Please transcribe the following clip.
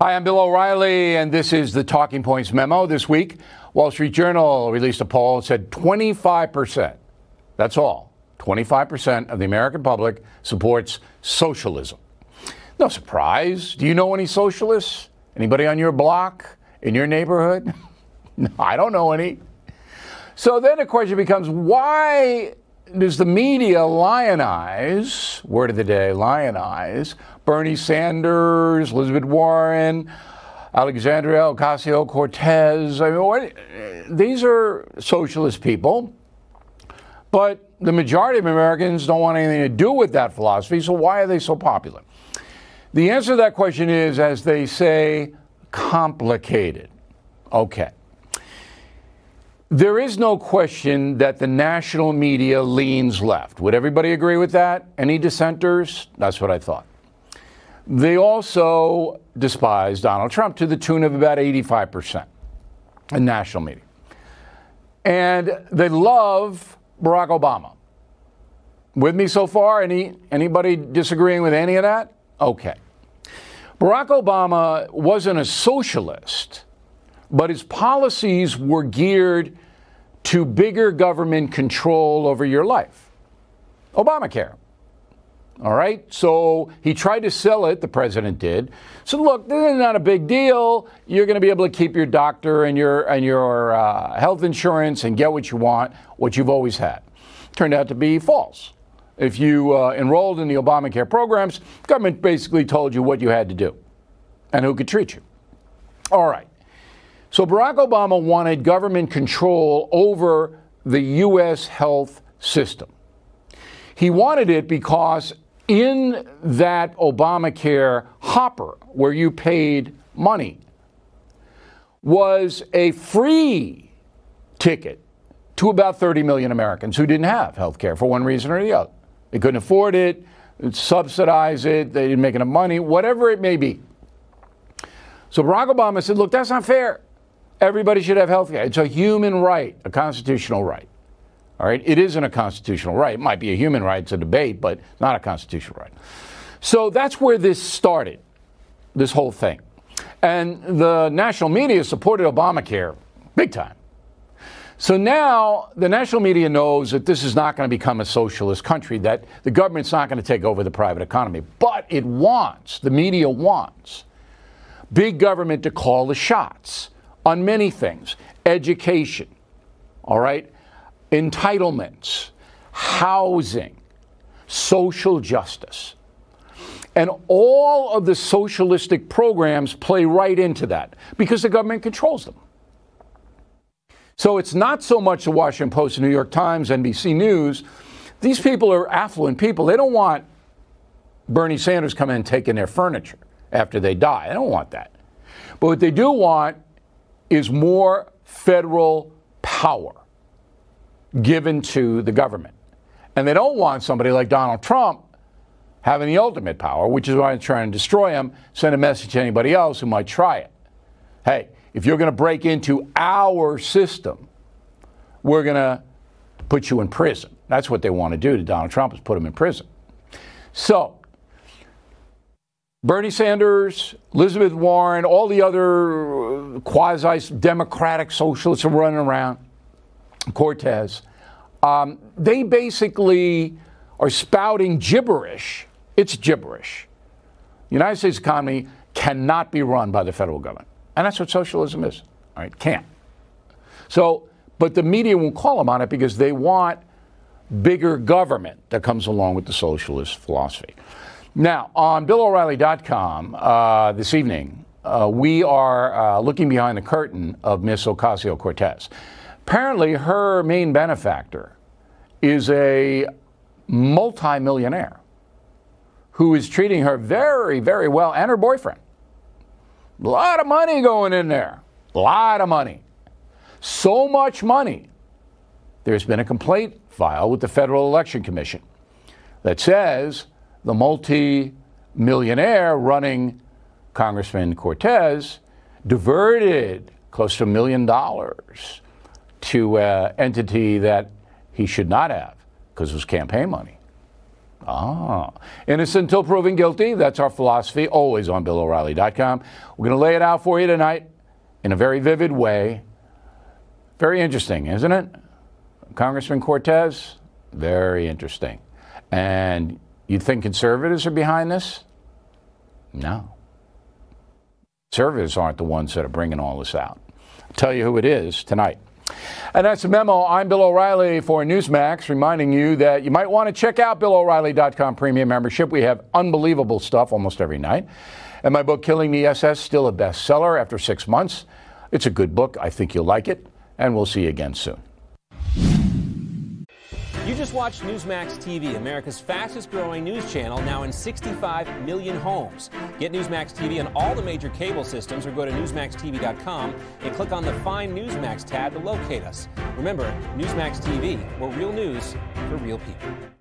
Hi, I'm Bill O'Reilly, and this is the Talking Points memo. This week, Wall Street Journal released a poll that said 25%, that's all, 25% of the American public supports socialism. No surprise. Do you know any socialists? Anybody on your block, in your neighborhood? no, I don't know any. So then the question becomes why does the media lionize, word of the day, lionize, Bernie Sanders, Elizabeth Warren, Alexandria Ocasio Cortez? I mean, what, these are socialist people, but the majority of Americans don't want anything to do with that philosophy, so why are they so popular? The answer to that question is, as they say, complicated. Okay. There is no question that the national media leans left. Would everybody agree with that? Any dissenters? That's what I thought. They also despise Donald Trump to the tune of about 85% in national media. And they love Barack Obama. With me so far? Any anybody disagreeing with any of that? Okay. Barack Obama wasn't a socialist but his policies were geared to bigger government control over your life. Obamacare. All right, so he tried to sell it, the president did. So look, this is not a big deal. You're going to be able to keep your doctor and your and your uh, health insurance and get what you want, what you've always had. Turned out to be false. If you uh, enrolled in the Obamacare programs, government basically told you what you had to do and who could treat you. All right. So Barack Obama wanted government control over the U.S. health system. He wanted it because in that Obamacare hopper, where you paid money, was a free ticket to about 30 million Americans who didn't have health care for one reason or the other. They couldn't afford it, subsidize it, they didn't make enough money, whatever it may be. So Barack Obama said, look, that's not fair. Everybody should have health care. It's a human right, a constitutional right. All right? It isn't a constitutional right. It might be a human right. It's a debate, but not a constitutional right. So that's where this started, this whole thing. And the national media supported Obamacare big time. So now the national media knows that this is not going to become a socialist country, that the government's not going to take over the private economy. But it wants, the media wants, big government to call the shots on many things education, all right, entitlements, housing, social justice. And all of the socialistic programs play right into that because the government controls them. So it's not so much the Washington Post, the New York Times, NBC News. These people are affluent people. They don't want Bernie Sanders coming in and taking their furniture after they die. They don't want that. But what they do want is more federal power given to the government. And they don't want somebody like Donald Trump having the ultimate power, which is why I'm trying to destroy him, send a message to anybody else who might try it. Hey, if you're going to break into our system, we're going to put you in prison. That's what they want to do to Donald Trump is put him in prison. So, Bernie Sanders, Elizabeth Warren, all the other quasi democratic socialists are running around, Cortez, um, they basically are spouting gibberish. It's gibberish. The United States economy cannot be run by the federal government. And that's what socialism is. All right, can't. So, but the media won't call them on it because they want bigger government that comes along with the socialist philosophy. Now, on BillO'Reilly.com uh, this evening, uh, we are uh, looking behind the curtain of Miss Ocasio Cortez. Apparently, her main benefactor is a multimillionaire who is treating her very, very well, and her boyfriend. A lot of money going in there. A lot of money. So much money. There's been a complaint filed with the Federal Election Commission that says the multi millionaire running Congressman Cortez diverted close to a million dollars to an entity that he should not have because it was campaign money. Ah, innocent until proven guilty. That's our philosophy, always on BillO'Reilly.com. We're going to lay it out for you tonight in a very vivid way. Very interesting, isn't it? Congressman Cortez, very interesting. And you'd think conservatives are behind this? No. Conservatives aren't the ones that are bringing all this out. I'll tell you who it is tonight. And that's a memo. I'm Bill O'Reilly for Newsmax, reminding you that you might want to check out BillO'Reilly.com premium membership. We have unbelievable stuff almost every night. And my book, Killing the SS, still a bestseller after six months. It's a good book. I think you'll like it. And we'll see you again soon. Just watched Newsmax TV, America's fastest growing news channel, now in 65 million homes. Get Newsmax TV on all the major cable systems or go to NewsmaxTV.com and click on the Find Newsmax tab to locate us. Remember, Newsmax TV, where real news for real people.